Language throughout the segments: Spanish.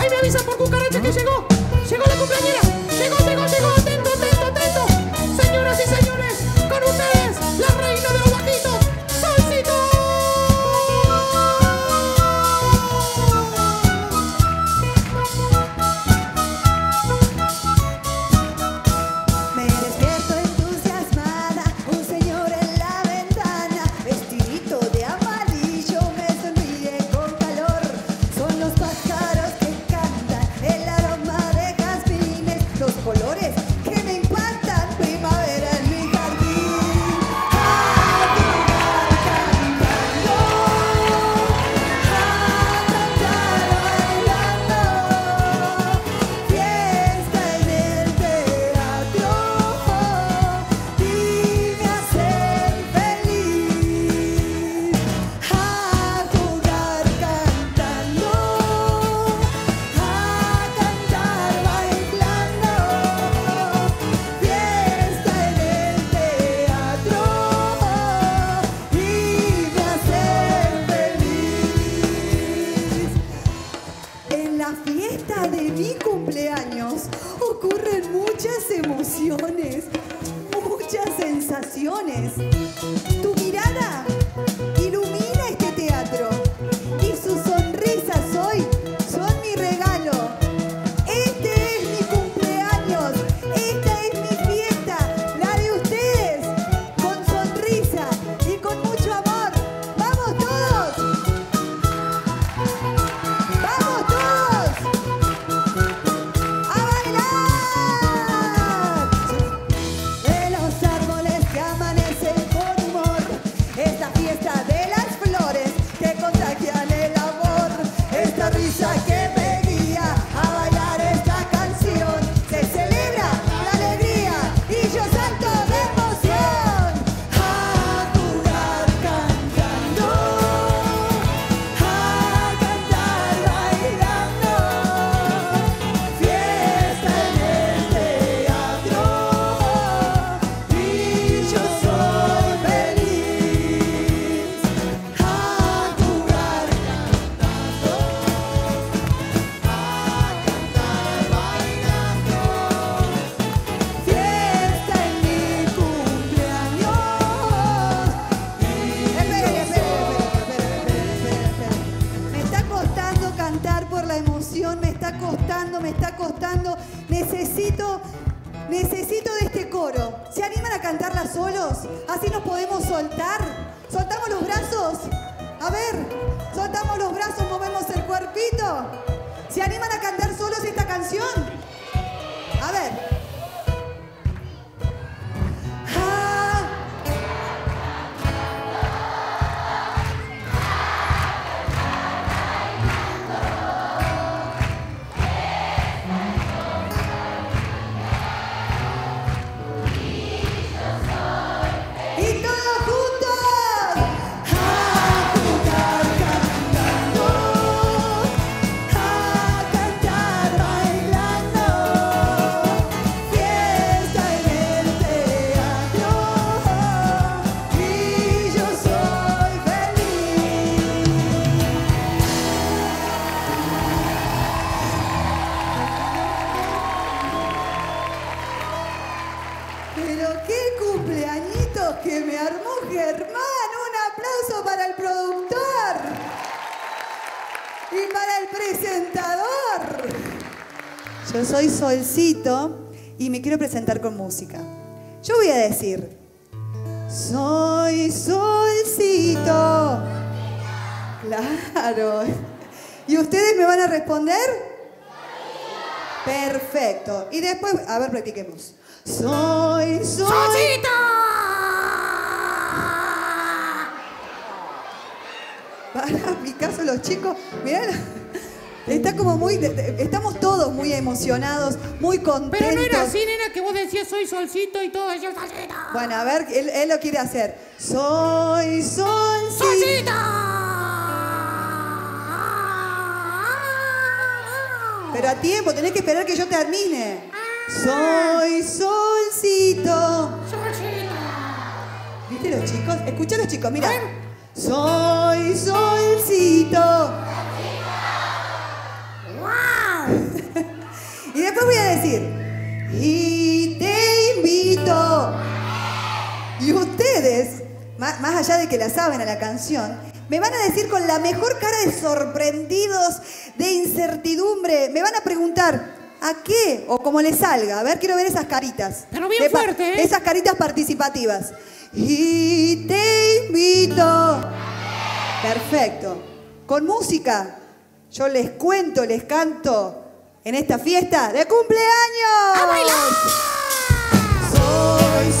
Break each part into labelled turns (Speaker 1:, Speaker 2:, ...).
Speaker 1: Ahí me avisan por cucaracha que llegó. Llegó la
Speaker 2: compañera. soy Solcito y me quiero presentar con música. Yo voy a decir, soy Solcito. Claro. ¿Y ustedes me van a responder? Perfecto. Y después, a ver, practiquemos. Soy,
Speaker 1: ¡Solcito!
Speaker 2: Para mi caso los chicos, mirá... Está como muy. estamos todos muy emocionados, muy contentos.
Speaker 1: Pero no era así, nena, que vos decías soy solcito y todo. Yo solcito.
Speaker 2: Bueno, a ver, él, él lo quiere hacer. Soy solcito.
Speaker 1: ¡Solcito!
Speaker 2: Pero a tiempo, tenés que esperar que yo termine. Ah. Soy solcito.
Speaker 1: ¡Solcito!
Speaker 2: ¿Viste los chicos? Escuchá a los chicos, mira. Soy solcito. Después voy a decir, y te invito. Y ustedes, más allá de que la saben a la canción, me van a decir con la mejor cara de sorprendidos, de incertidumbre, me van a preguntar, ¿a qué? O como les salga. A ver, quiero ver esas caritas.
Speaker 1: Pero bien
Speaker 2: De
Speaker 1: fuerte, ¿eh?
Speaker 2: Esas caritas participativas. Y te invito. Perfecto. Con música, yo les cuento, les canto en esta fiesta de cumpleaños.
Speaker 1: ¡A bailar!
Speaker 2: Soy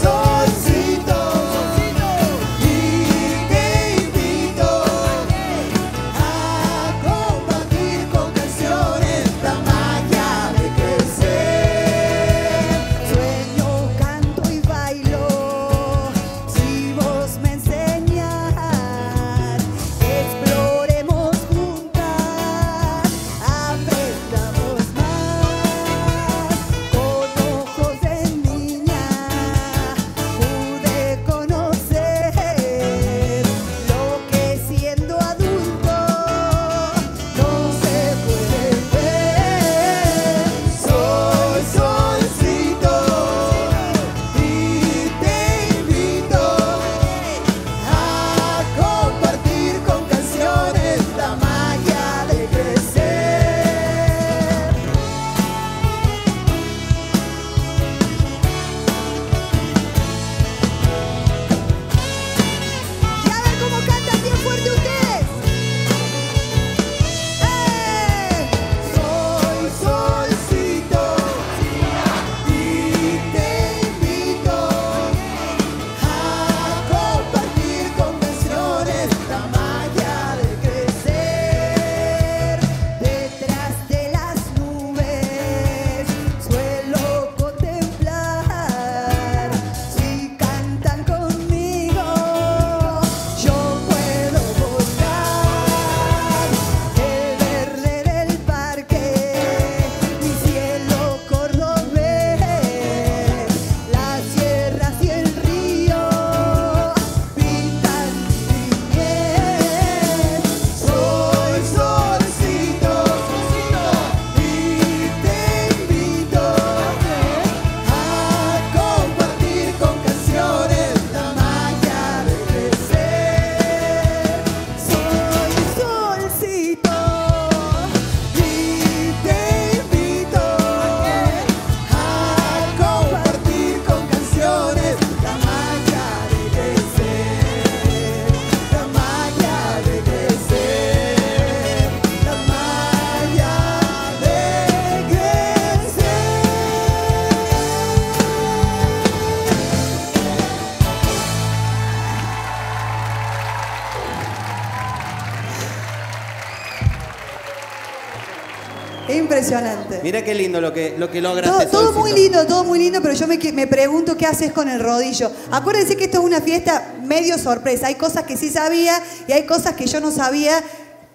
Speaker 3: lindo lo que, lo que lograste.
Speaker 2: Todo, muy lindo, todo muy lindo, pero yo me, me pregunto qué haces con el rodillo. Acuérdense que esto es una fiesta medio sorpresa. Hay cosas que sí sabía y hay cosas que yo no sabía.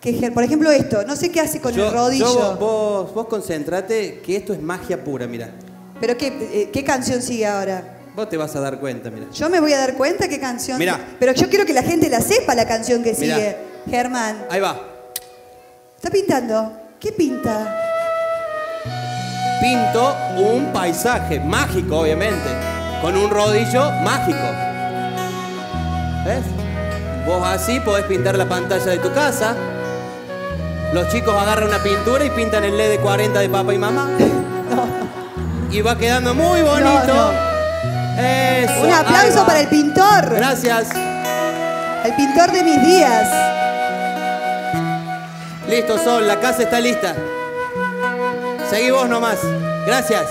Speaker 2: Que, por ejemplo, esto, no sé qué hace con
Speaker 3: Yo-
Speaker 2: el rodillo.
Speaker 3: yo- vos, vos concentrate que esto es magia pura, mira.
Speaker 2: Pero qué, eh, qué canción sigue ahora.
Speaker 3: Vos te vas a dar cuenta, mira.
Speaker 2: Yo me voy a dar cuenta qué canción.
Speaker 3: Mirá.
Speaker 2: Pero yo quiero que la gente la sepa la canción que
Speaker 3: Mirá.
Speaker 2: sigue. Germán,
Speaker 3: Ahí va.
Speaker 2: ¿está pintando? ¿Qué pinta?
Speaker 3: Pinto un paisaje mágico, obviamente, con un rodillo mágico. ¿Ves? Vos así podés pintar la pantalla de tu casa. Los chicos agarran una pintura y pintan el LED de 40 de papá y mamá. Y va quedando muy bonito.
Speaker 2: No,
Speaker 3: Eso,
Speaker 2: Un aplauso para el pintor.
Speaker 3: Gracias.
Speaker 2: El pintor de mis días.
Speaker 3: Listo, Sol, la casa está lista. Seguí vos nomás. Gracias.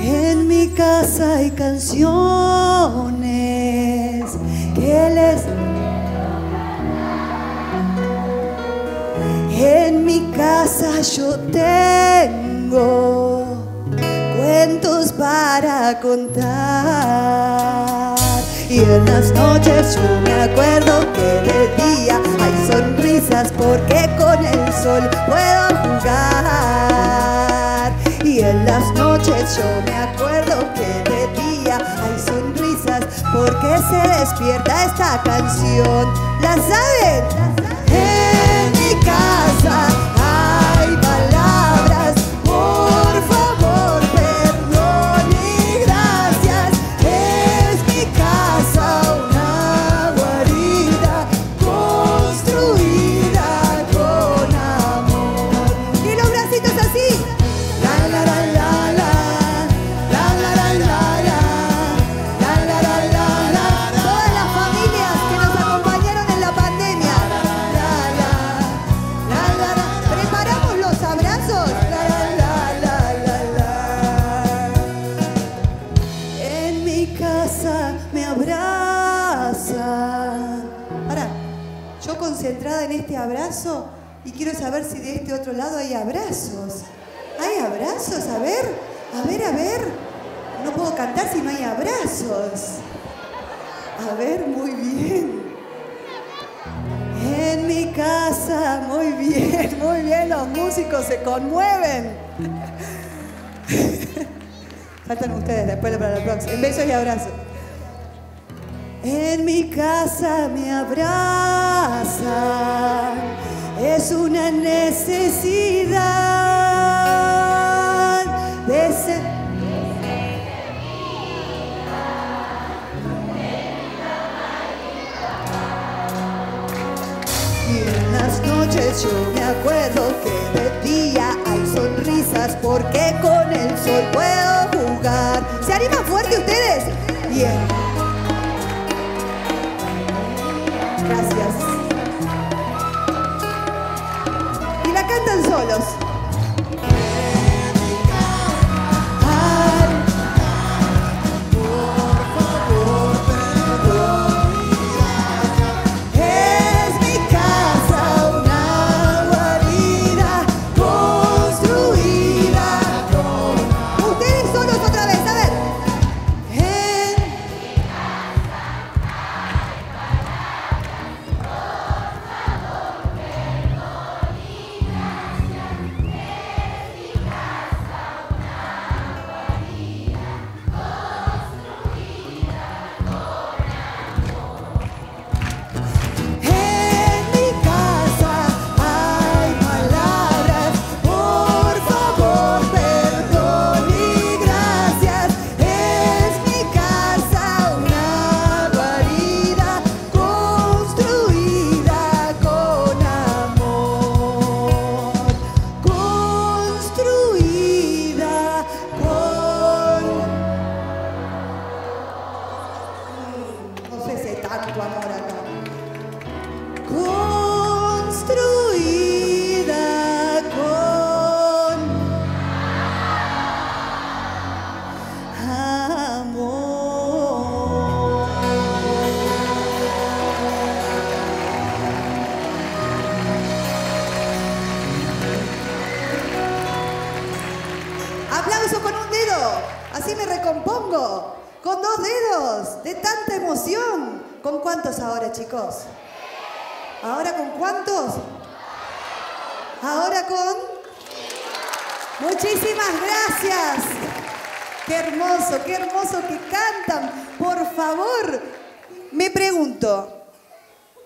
Speaker 2: En mi casa hay canciones que les... En mi casa yo tengo cuentos para contar. Y en las noches yo me acuerdo que de día hay sonrisas porque con el sol puedo jugar. Y en las noches yo me acuerdo que de día hay sonrisas porque se despierta esta canción. ¿La saben? En mi este abrazo y quiero saber si de este otro lado hay abrazos. ¿Hay abrazos? A ver, a ver, a ver. No puedo cantar si no hay abrazos. A ver, muy bien. En mi casa, muy bien, muy bien, los músicos se conmueven. Faltan ustedes después para la próxima. En besos y abrazos. En mi casa me abrazan, es una necesidad de ser. Y en las noches yo me acuerdo que de día hay sonrisas porque con el sol puedo jugar. ¿Se animan fuerte ustedes? Bien. La Muchísimas gracias. Qué hermoso, qué hermoso que cantan. Por favor, me pregunto,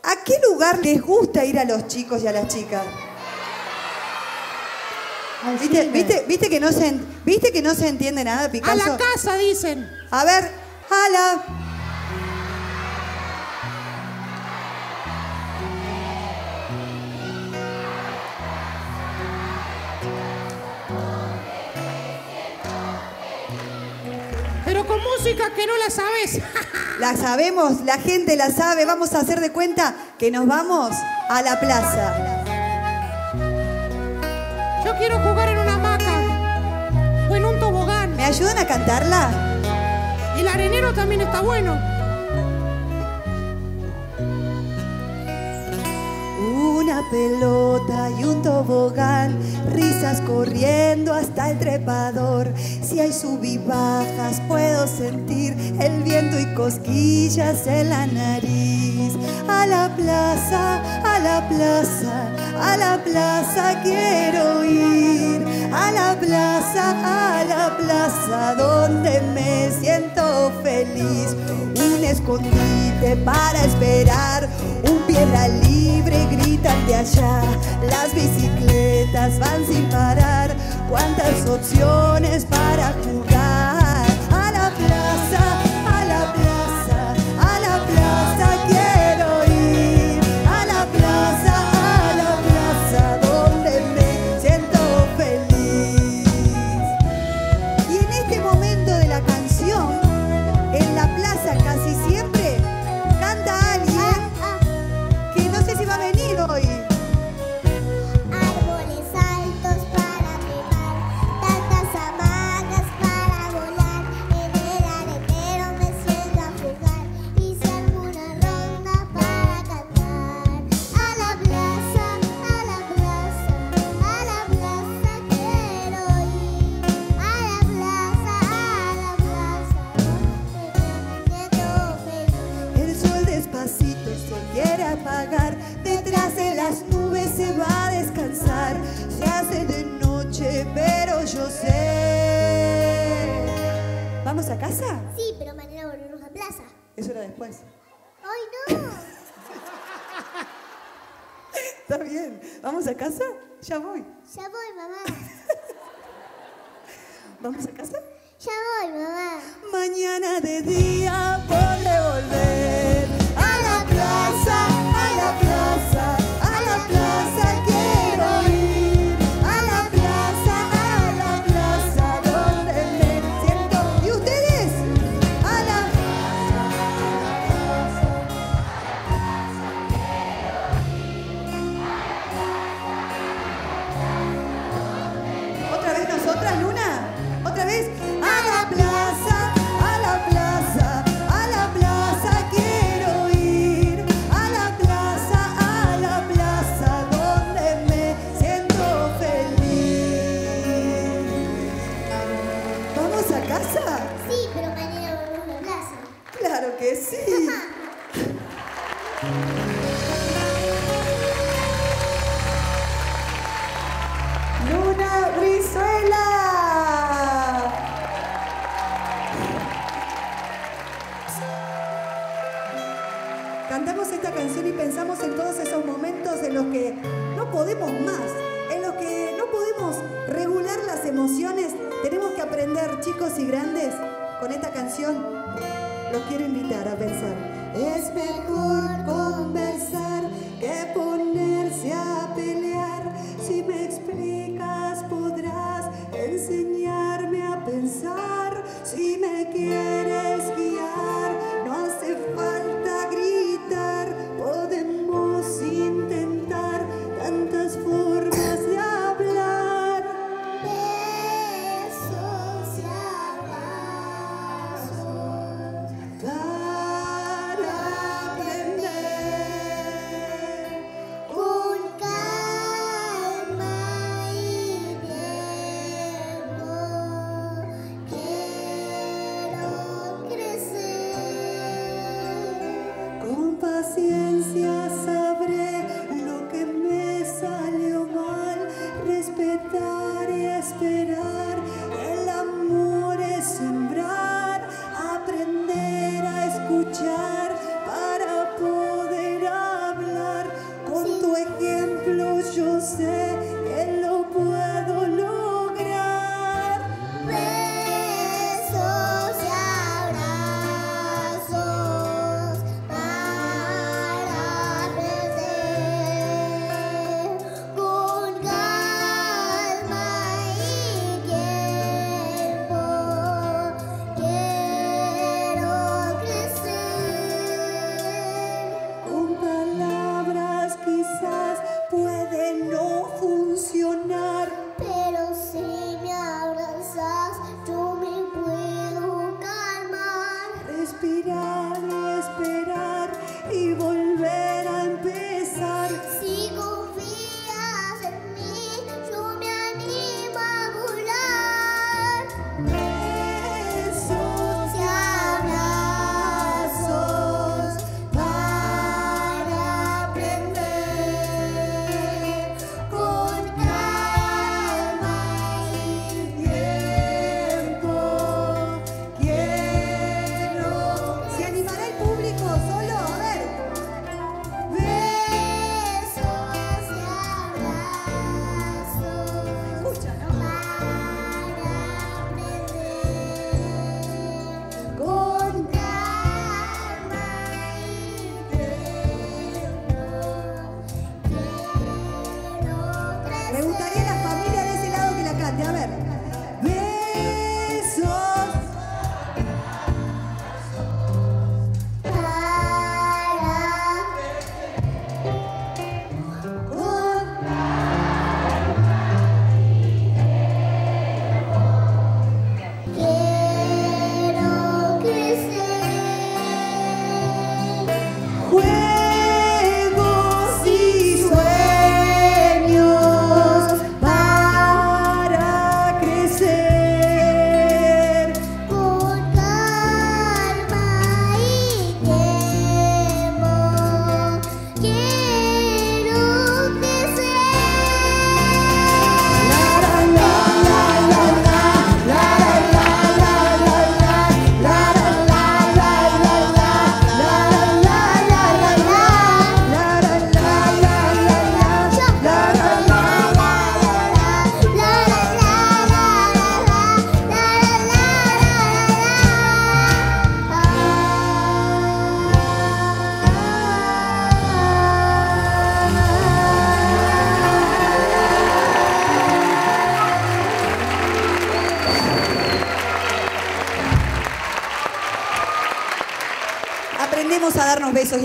Speaker 2: ¿a qué lugar les gusta ir a los chicos y a las chicas? ¿Viste, viste, viste que no se, ¿Viste que no se entiende nada,
Speaker 1: A
Speaker 2: Picasso?
Speaker 1: la casa, dicen.
Speaker 2: A ver, ala.
Speaker 1: Pero que no la sabes.
Speaker 2: La sabemos, la gente la sabe. Vamos a hacer de cuenta que nos vamos a la plaza.
Speaker 1: Yo quiero jugar en una hamaca o en un tobogán.
Speaker 2: ¿Me ayudan a cantarla?
Speaker 1: El arenero también está bueno.
Speaker 2: Una pelota y un tobogán, risas corriendo hasta el trepador. Si hay sub y bajas, puedo sentir el viento y cosquillas en la nariz. A la plaza, a la plaza, a la plaza quiero ir. A la plaza, a la plaza donde me siento feliz. Un escondite para esperar, un piedra libre gritan de allá. Las bicicletas van sin parar, cuántas opciones para jugar.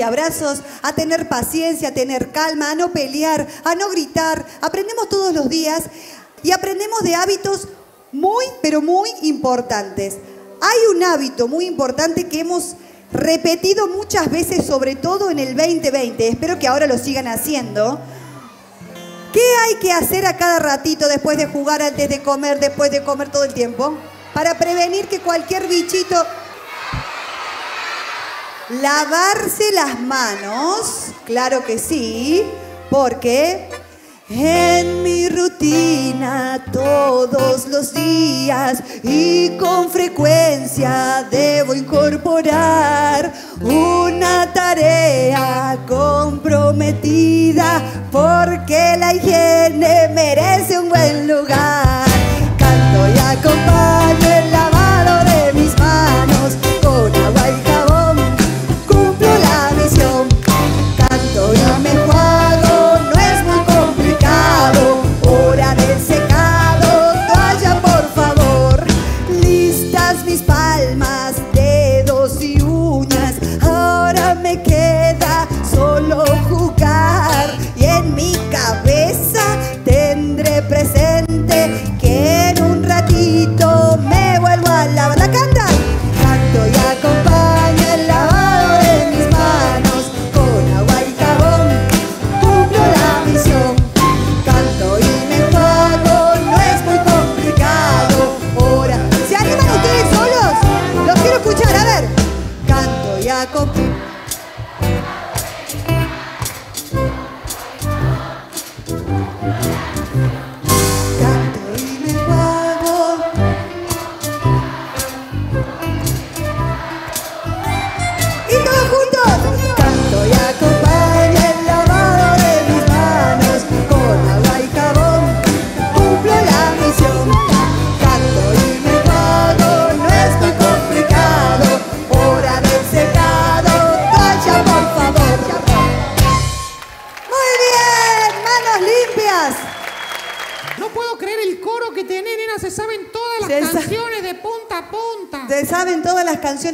Speaker 4: Abrazos,
Speaker 2: a tener paciencia, a tener calma, a no pelear, a no gritar. Aprendemos todos los días y aprendemos de hábitos muy, pero muy importantes. Hay un hábito muy importante que hemos repetido muchas veces, sobre todo en el 2020. Espero que ahora lo sigan haciendo. ¿Qué hay que hacer a cada ratito después de jugar, antes de comer, después de comer todo el tiempo? Para prevenir que cualquier bichito... Lavarse las manos, claro que sí, porque en mi rutina todos los días y con frecuencia debo incorporar una tarea comprometida porque la higiene merece un buen lugar. Canto y acompaño el lavado de mis manos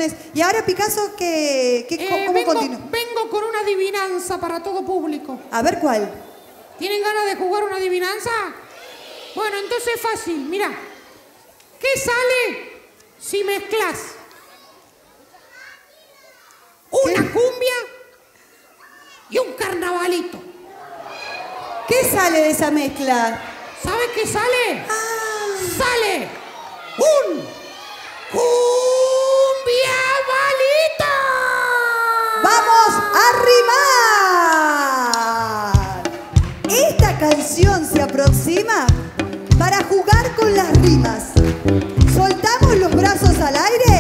Speaker 1: canciones.
Speaker 2: Y ahora Picasso, ¿qué, qué,
Speaker 1: Eh,
Speaker 2: ¿cómo
Speaker 1: vengo,
Speaker 2: continúa?
Speaker 1: vengo con una adivinanza para todo público.
Speaker 2: A ver cuál.
Speaker 1: ¿Tienen ganas de jugar una adivinanza? Bueno, entonces es fácil. Mira, ¿qué sale si mezclas una cumbia y un carnavalito?
Speaker 2: ¿Qué sale de esa mezcla?
Speaker 1: ¿Sabes qué sale?
Speaker 2: Ah,
Speaker 1: Sale un cumbia balito.
Speaker 2: ¡Vamos a rimar! Esta canción se aproxima para jugar con las rimas. Soltamos los brazos al aire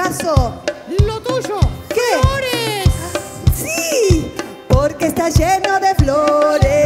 Speaker 1: Lo tuyo.
Speaker 2: ¿Qué?
Speaker 1: Flores.
Speaker 2: Sí, porque está lleno de flores.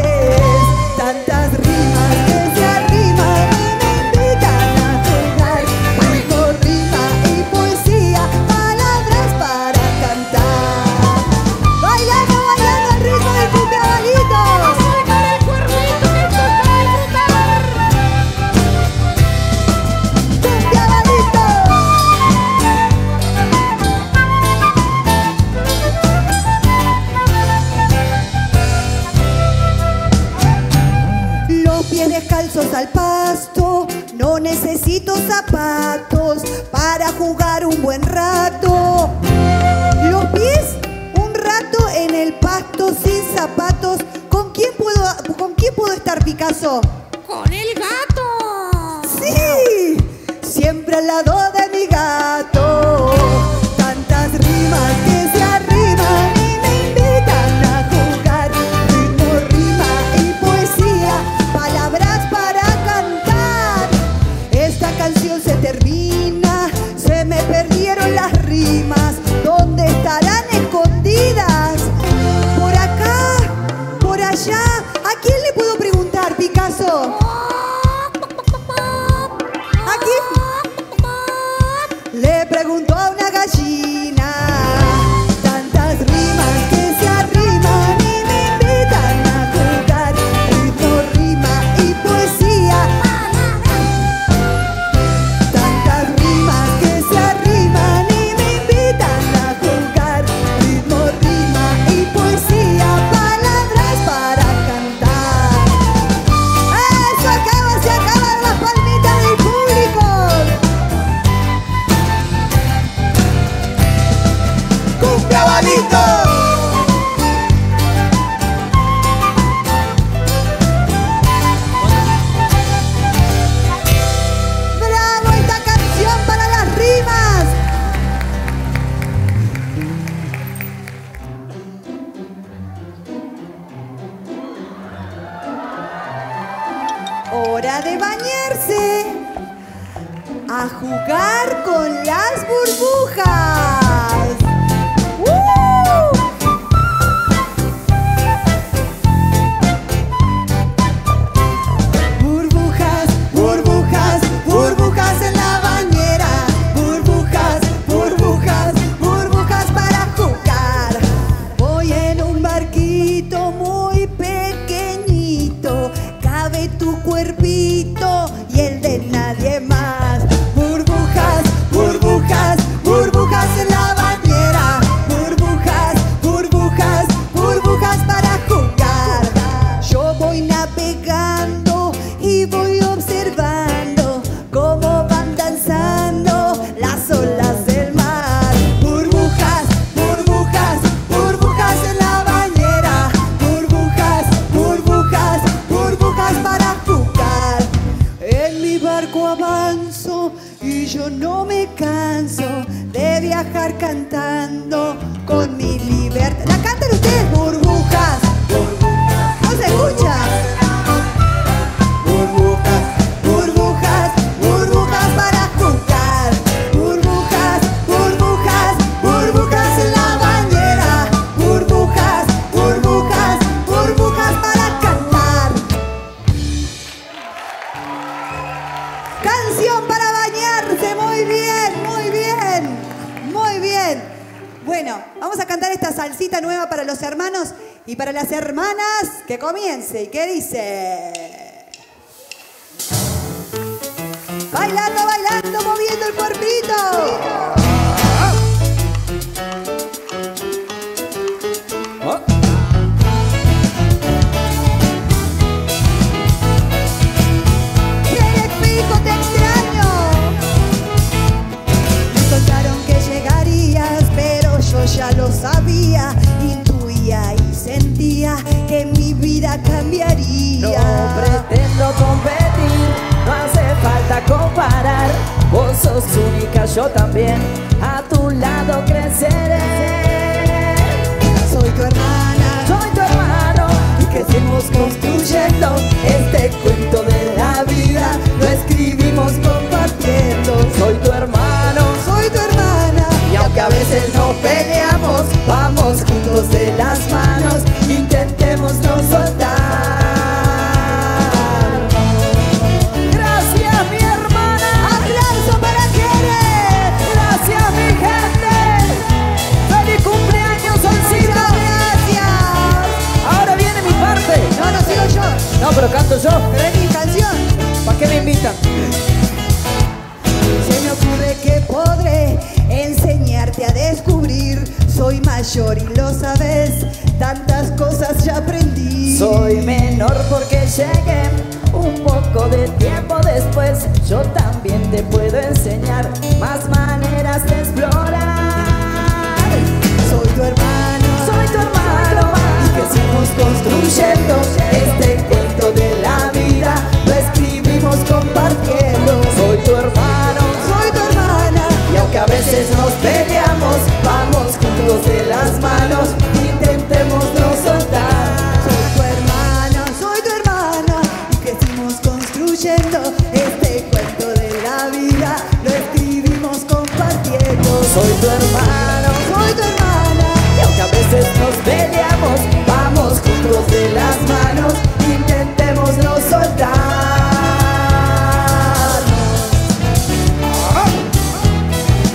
Speaker 5: Peleamos, vamos juntos de las manos. Intentemos no soltar.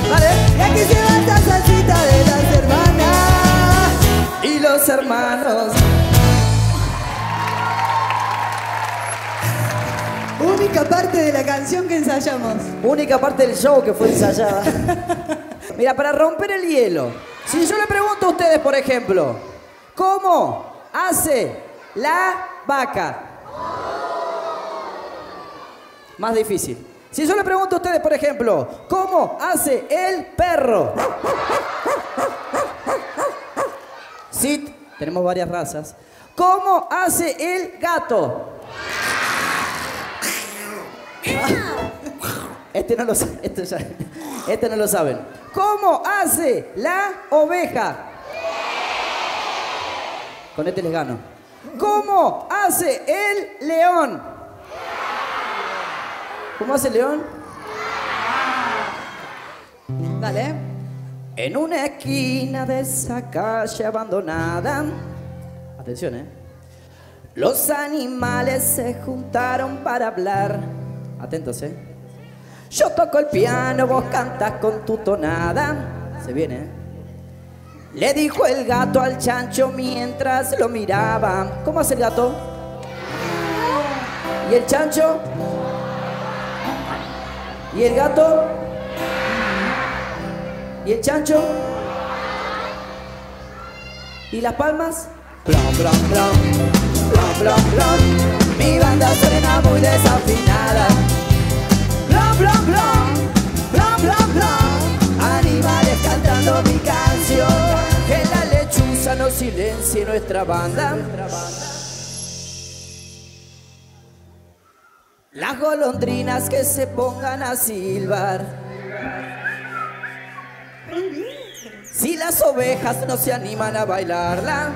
Speaker 2: Vale, y aquí se va esta salsita de las hermanas.
Speaker 5: Y los hermanos.
Speaker 2: Única parte de la canción que ensayamos.
Speaker 5: Única parte del show que fue ensayada. Mira, para romper el hielo, si yo le pregunto a ustedes, por ejemplo, ¿cómo hace la vaca? Más difícil. Si yo le pregunto a ustedes, por ejemplo, ¿cómo hace el perro? Sí, tenemos varias razas. ¿Cómo hace el gato? Este no lo este, este no lo saben. ¿Cómo hace la oveja? Con este les gano. ¿Cómo hace el león? ¿Cómo hace el león?
Speaker 2: Dale.
Speaker 5: En una esquina de esa calle abandonada. Atención, ¿eh? Los animales se juntaron para hablar. Atentos, ¿eh? Yo toco el piano, vos cantas con tu tonada. Se viene, ¿eh? Le dijo el gato al chancho mientras lo miraba. ¿Cómo hace el gato? ¿Y el chancho? ¿Y el gato? ¿Y el chancho? ¿Y las palmas? Plom, plom, plom, plom, plom, plom. Mi banda suena muy desafinada. Plom, plom, plom, plom, plom, plom. Mi canción. Que la lechuza no silencie nuestra banda. Las golondrinas que se pongan a silbar. Si las ovejas no se animan a bailarla,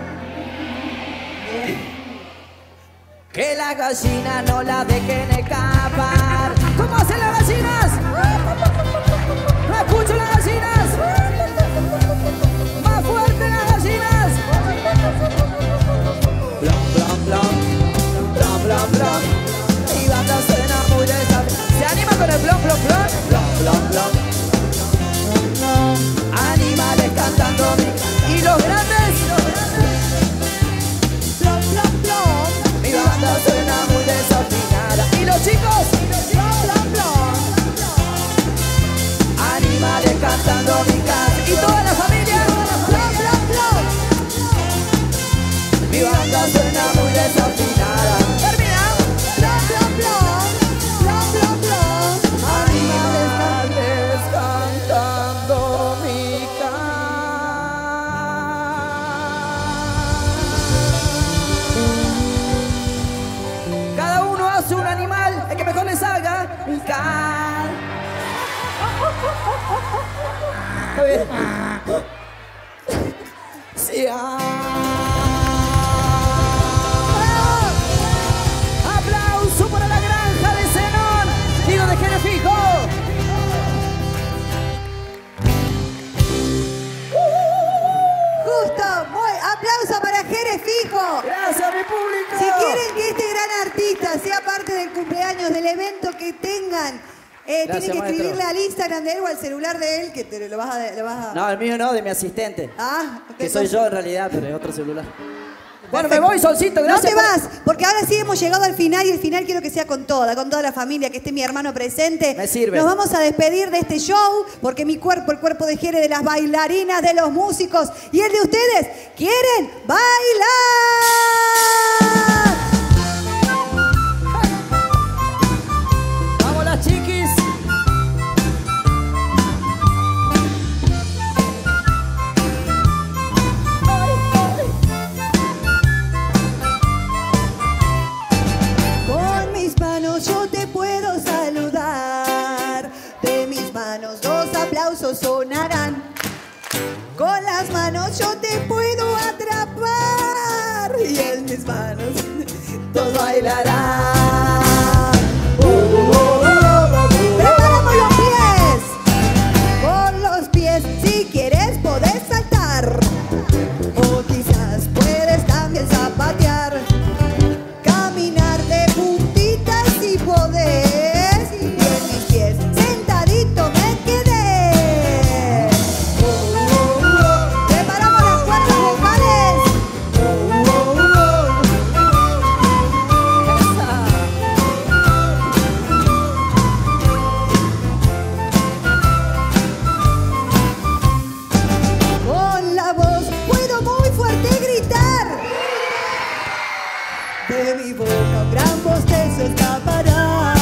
Speaker 5: que la gallina no la dejen escapar. ¿Cómo hacen las gallinas? Asistente.
Speaker 2: Ah,
Speaker 5: Que soy yo en realidad, pero es otro celular. Bueno, me voy, Solcito.
Speaker 2: No
Speaker 5: Gracias
Speaker 2: te
Speaker 5: por-
Speaker 2: vas, porque ahora sí hemos llegado al final y el final quiero que sea con toda, con toda la familia, que esté mi hermano presente.
Speaker 5: Me sirve.
Speaker 2: Nos vamos a despedir de este show porque mi cuerpo, el cuerpo de Jere, de las bailarinas, de los músicos y el de ustedes, quieren bailar. sonarán. Con las manos yo te puedo atrapar y en mis manos todos bailarán. De mi boca un gran bostezo escapará.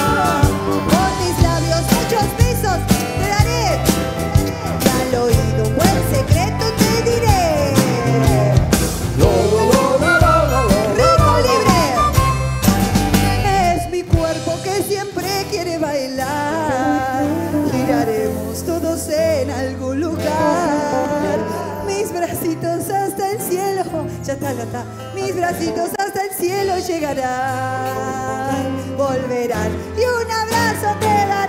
Speaker 2: Con mis labios muchos besos te daré. Y al oído un buen secreto te diré. Rico libre. Es mi cuerpo que siempre quiere bailar. Giraremos todos en algún lugar. Mis bracitos hasta el cielo. Ya está, ya está. Mis bracitos hasta el cielo llegarán. Volverán y un abrazo te darán.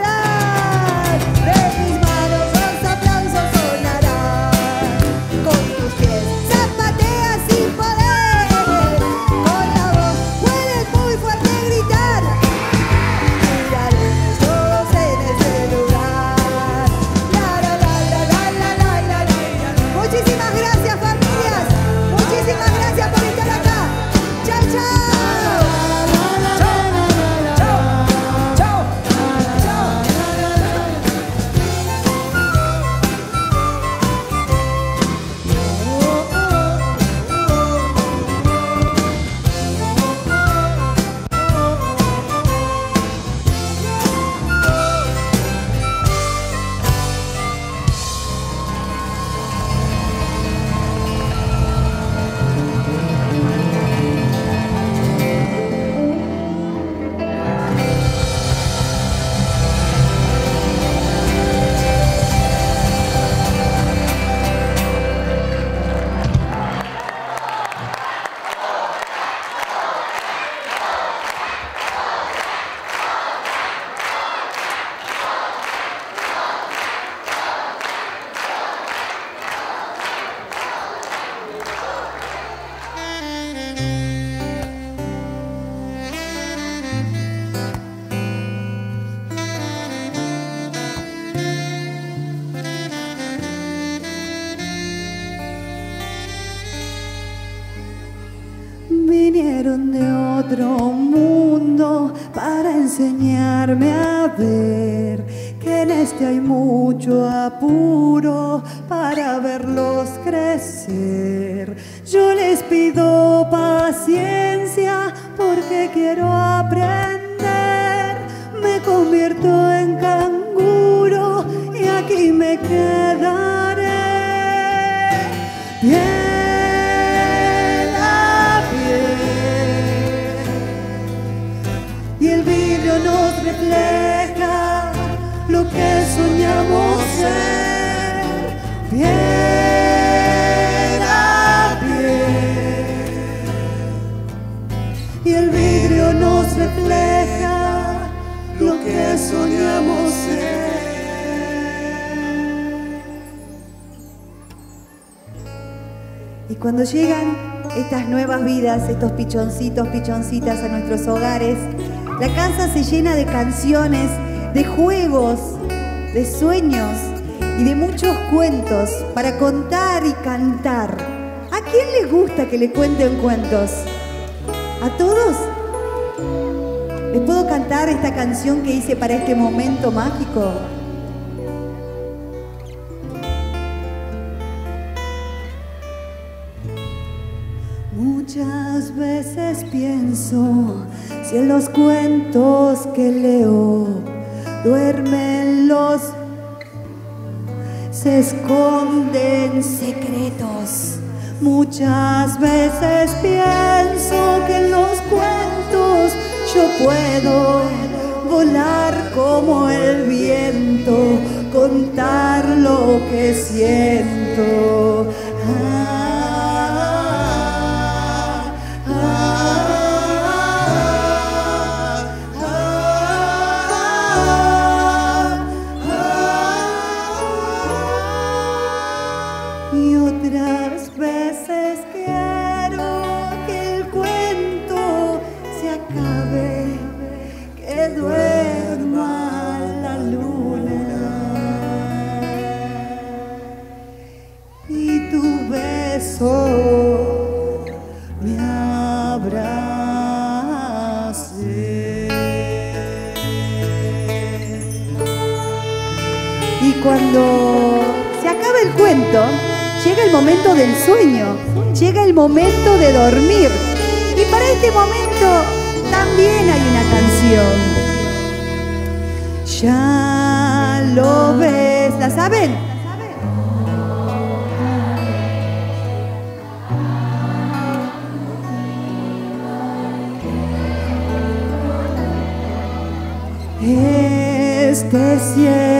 Speaker 2: Cuando llegan estas nuevas vidas, estos pichoncitos, pichoncitas a nuestros hogares, la casa se llena de canciones, de juegos, de sueños y de muchos cuentos para contar y cantar. ¿A quién le gusta que le cuenten cuentos? ¿A todos? ¿Les puedo cantar esta canción que hice para este momento mágico? Muchas veces pienso si en los cuentos que leo duermen los se esconden secretos. Muchas veces pienso que en los cuentos yo puedo volar como el viento, contar lo que siento. Del sueño, llega el momento de dormir. Y para este momento también hay una canción. Ya lo ves, ¿la saben? Este cielo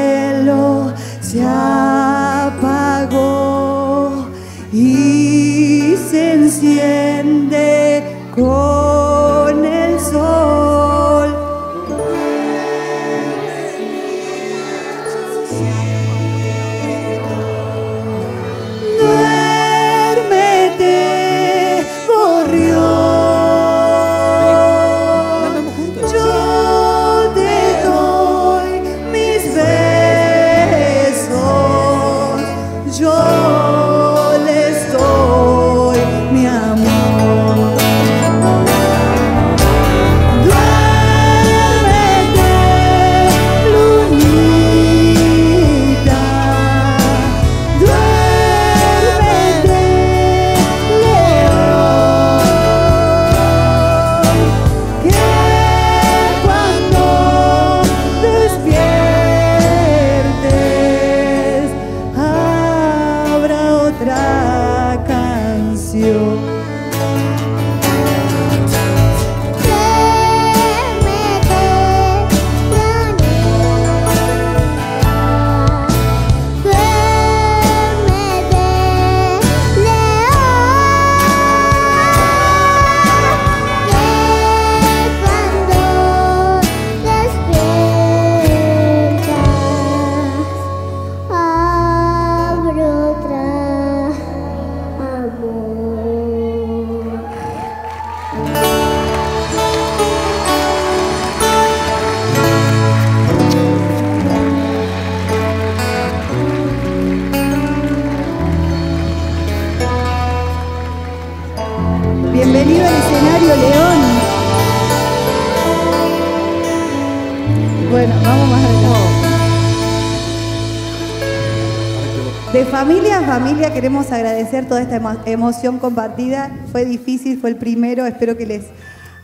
Speaker 2: queremos agradecer toda esta emo- emoción compartida. Fue difícil, fue el primero. Espero que les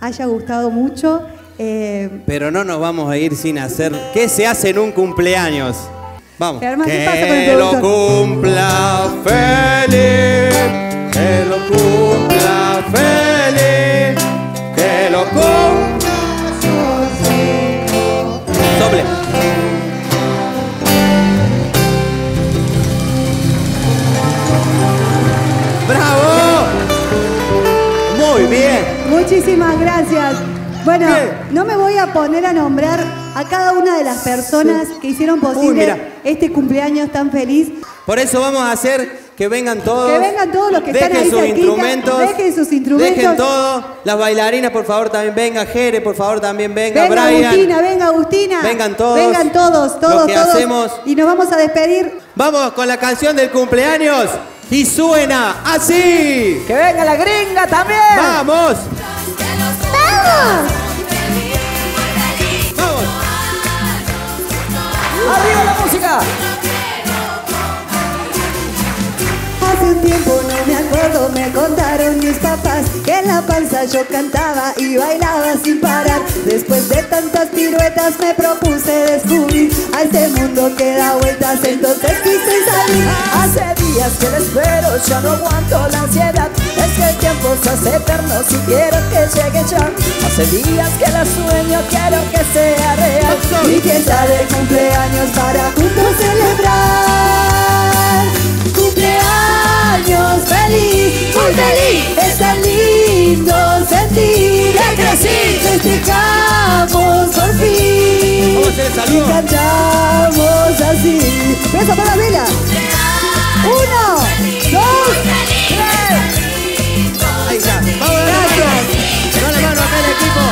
Speaker 2: haya gustado mucho. Eh,
Speaker 3: Pero no nos vamos a ir sin hacer. ¿Qué se hace en un cumpleaños? Vamos.
Speaker 2: Germán, ¿qué
Speaker 3: que
Speaker 2: pasa con el
Speaker 3: lo cumpla feliz. Que lo cumpla
Speaker 2: Muchísimas gracias. Bueno,
Speaker 3: ¿Qué?
Speaker 2: no me voy a poner a nombrar a cada una de las personas que hicieron posible este cumpleaños tan feliz.
Speaker 3: Por eso vamos a hacer que vengan todos.
Speaker 2: Que vengan todos los que
Speaker 3: dejen
Speaker 2: están ahí
Speaker 3: sus
Speaker 2: cerquita,
Speaker 3: instrumentos.
Speaker 2: dejen sus instrumentos.
Speaker 3: Dejen todo. Las bailarinas, por favor, también venga. Jere, por favor, también venga.
Speaker 2: Venga
Speaker 3: Brian.
Speaker 2: Agustina, venga Agustina.
Speaker 3: Vengan todos.
Speaker 2: Vengan todos, todos,
Speaker 3: Lo que
Speaker 2: todos.
Speaker 3: hacemos-
Speaker 2: Y nos vamos a despedir.
Speaker 3: Vamos con la canción del cumpleaños. Y suena así.
Speaker 5: ¡Que venga la gringa también!
Speaker 3: ¡Vamos!
Speaker 4: ¡Vamos!
Speaker 3: ¡Vamos!
Speaker 5: ¡Arriba la música!
Speaker 2: Hace un tiempo no me acuerdo, me contaron mis papás que en la panza yo cantaba y bailaba sin parar. Después de tantas piruetas me propuse descubrir a este mundo que da vueltas, entonces quise salir.
Speaker 5: Hace días que la espero, ya no aguanto la ansiedad. Es que el tiempo se hace eterno si quiero que llegue ya. Hace días que la sueño, quiero que sea real.
Speaker 2: Y que sale cumpleaños para juntos celebrar. Cumpleaños feliz, muy feliz. Es tan lindo sentir que crecí. Festejamos por fin. Y cantamos así. Beso para la vela. Uno, dos, tres.
Speaker 3: Ahí está. Vamos,
Speaker 2: Gracias.
Speaker 3: Mano acá el equipo.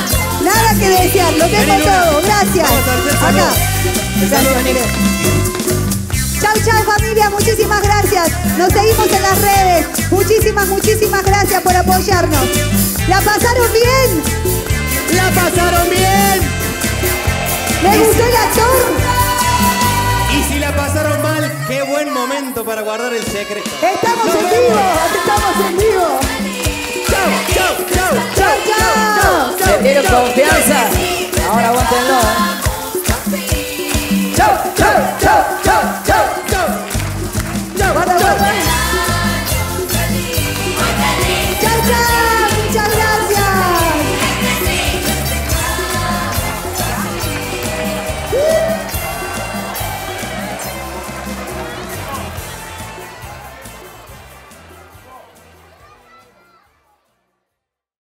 Speaker 2: Nada que desear, lo tengo todo. Gracias. Acá. Gracias, chao familia, muchísimas gracias. Nos seguimos en las redes. Muchísimas, muchísimas gracias por apoyarnos. ¿La pasaron bien?
Speaker 3: ¿La pasaron bien?
Speaker 2: ¿Le gustó el actor?
Speaker 3: Y si la pasaron mal, qué buen momento para guardar el secreto.
Speaker 2: Estamos en vivo, estamos en vivo.
Speaker 3: Chao, chao, chao,
Speaker 2: chao, chao.
Speaker 5: confianza. Ahora aguántenlo. Chao, chao, chao, chao, chao. ¡Vale, vale!